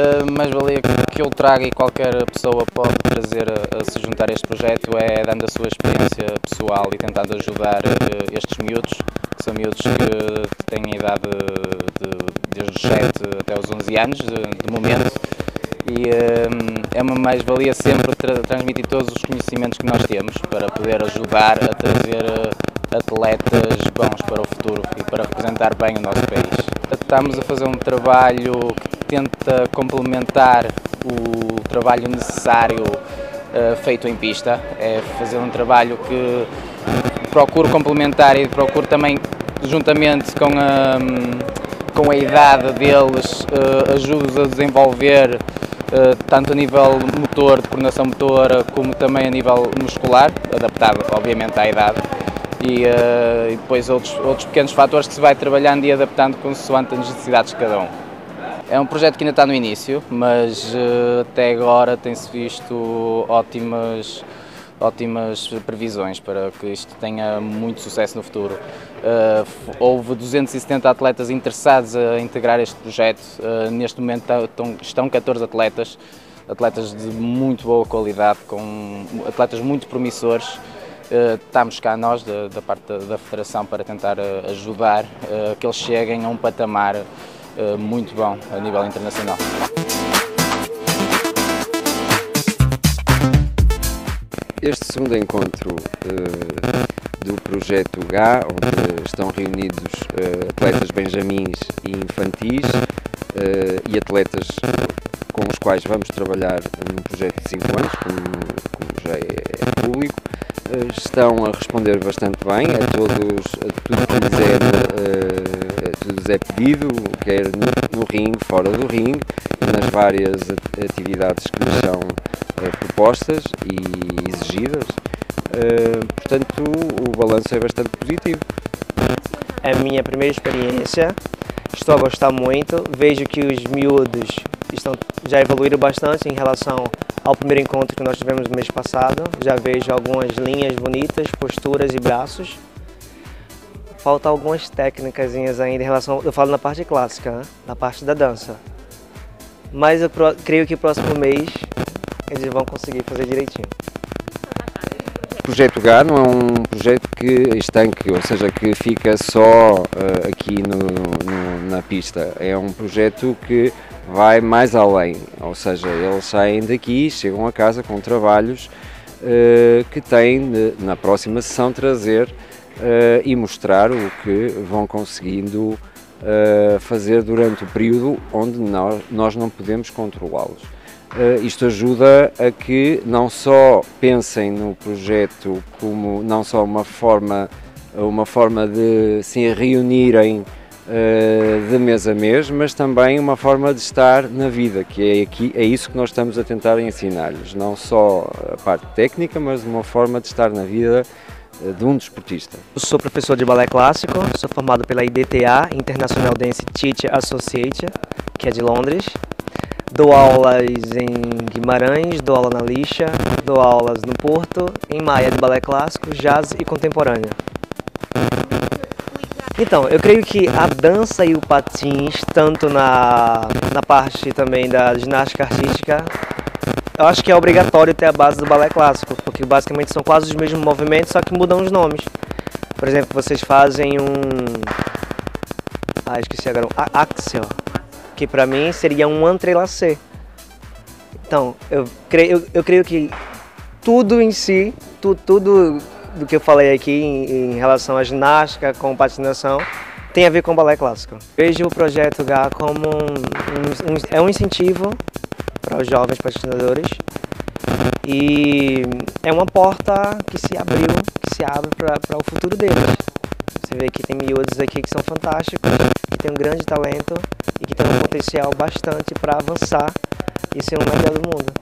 Uh, mais valia que eu traga e qualquer pessoa pode trazer a, a, se juntar a este projeto é dando a sua experiência pessoal e tentando ajudar uh, estes miúdos, que são miúdos que têm a idade de, de, desde os 7 até os 11 anos, de, de momento, e é uma mais-valia sempre tra transmitir todos os conhecimentos que nós temos para poder ajudar a trazer atletas bons para o futuro e para representar bem o nosso país. Estamos a fazer um trabalho que tenta complementar o trabalho necessário uh, feito em pista, é fazer um trabalho que procuro complementar e procuro também, juntamente com a, com a idade deles, uh, a desenvolver uh, tanto a nível motor, de coordenação motora, como também a nível muscular, adaptado obviamente à idade e, uh, e, depois outros, outros pequenos fatores que se vai trabalhando e adaptando consoante as necessidades de cada um. É um projeto que ainda está no início, mas uh, até agora tem-se visto ótimas, ótimas previsões para que isto tenha muito sucesso no futuro. Uh, houve 270 atletas interessados a integrar este projeto, neste momento estão, estão 14 atletas, atletas de muito boa qualidade, com atletas muito promissores eh, estamos cá nós, da, parte da, Federação, para tentar eh, ajudar eh, que eles cheguem a um patamar muito bom a nível internacional. Este segundo encontro uh, do projeto GA, onde estão reunidos uh, atletas benjamins e infantis e atletas com os quais vamos trabalhar num projeto de 5 anos, como, como já é, é público, estão a responder bastante bem a, todos, a tudo que lhes é, é pedido, quer no, no ringue, fora do ringue, nas várias atividades que lhes são uh, propostas e exigidas. Uh, portanto, o balanço é bastante positivo. É a minha primeira experiência, estou a gostar muito, vejo que os miúdos estão, já evoluíram bastante em relação ao primeiro encontro que nós tivemos no mês passado. Já vejo algumas linhas bonitas, posturas e braços. Falta algumas técnicas ainda em relação, eu falo na parte clássica, né? na parte da dança. Mas eu creio que próximo mês eles vão conseguir fazer direitinho. O projeto GAR não é um projeto que estanque, ou seja, que fica só uh, aqui no, no, na pista. É um projeto que vai mais além, ou seja, eles saem daqui, chegam a casa com trabalhos uh, que têm de, na próxima sessão trazer uh, e mostrar o que vão conseguindo uh, fazer durante o período onde nós, nós não podemos controlá-los. isto ajuda a que não só pensem no projeto como não só uma forma, uma forma de se reunirem de mês a mês, mas também uma forma de estar na vida, que é, aqui, é isso que nós estamos a tentar ensinar-lhes, não só a parte técnica, mas uma forma de estar na vida de um desportista. Eu sou professor de balé clássico, sou formado pela IDTA, International Dance Teacher Association, que é de Londres. Dou aulas em Guimarães, dou aula na Lixa, dou aulas no Porto, em Maia de balé clássico, jazz e contemporânea. Então, eu creio que a dança e o patins, tanto na, na parte também da ginástica artística, eu acho que é obrigatório ter a base do balé clássico, porque basicamente são quase os mesmos movimentos, só que mudam os nomes. Por exemplo, vocês fazem um. Ah, esqueci agora. Um axel, que para mim seria um entrelacé. Então, eu creio, eu, eu creio que tudo em si, tu, tudo do que eu falei aqui em, em relação à ginástica com patinação tem a ver com balé clássico. Vejo o projeto GA como um, um, um, é um incentivo para os jovens patinadores e é uma porta que se abriu, que se abre para o futuro deles. Você vê que tem miúdos aqui que são fantásticos, que têm um grande talento e que têm um potencial bastante para avançar e ser o melhor do mundo.